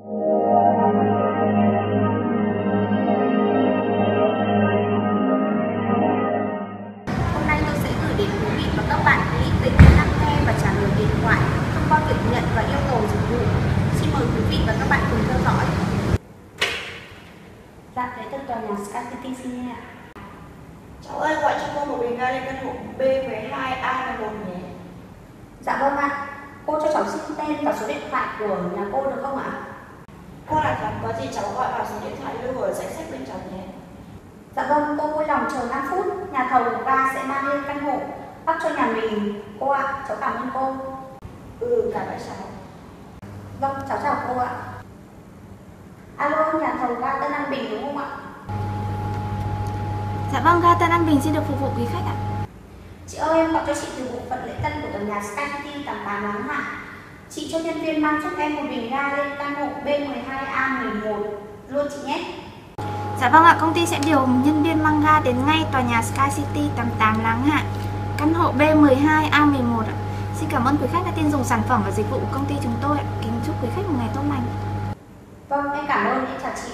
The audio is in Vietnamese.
Hôm nay tôi sẽ gửi đến quý vị và các bạn clip về kỹ năng nghe và trả lời điện thoại thông qua việc nhận và yêu cầu dịch vụ. Xin mời quý vị và các bạn cùng theo dõi. Dạ, thế tân tòa nhà Sky City xin nghe ạ. Cháu ơi gọi cho cô một bình ga lên căn hộ B12A1 nhé. Dạ vâng ạ. Cô cho cháu xin tên và số điện thoại của nhà cô được không ạ? Cô là Thắm, có gì cháu gọi vào số điện thoại lưu ở danh sách bên cháu nhé. Dạ vâng, cô vui lòng chờ 5 phút, nhà thầu ga sẽ mang lên căn hộ bắt cho nhà mình. Cô ạ, cháu cảm ơn cô. Ừ, cảm ơn cháu. Vâng, cháu chào cô ạ. Alo, nhà thầu ga Tân An Bình đúng không ạ? Dạ vâng, ga Tân An Bình xin được phục vụ quý khách ạ. Chị ơi, em gọi cho chị từ bộ phận lễ tân của tòa nhà Sky City 88 Láng Hạ. Chị cho nhân viên mang giúp em một bình ga lên căn hộ B12A11 luôn chị nhé. Dạ vâng ạ, công ty sẽ điều nhân viên mang ga đến ngay tòa nhà Sky City 88 Láng Hạ, căn hộ B12A11 ạ. Xin cảm ơn quý khách đã tin dùng sản phẩm và dịch vụ của công ty chúng tôi ạ. Kính chúc quý khách một ngày tốt lành. Vâng, em cảm ơn, em chào chị.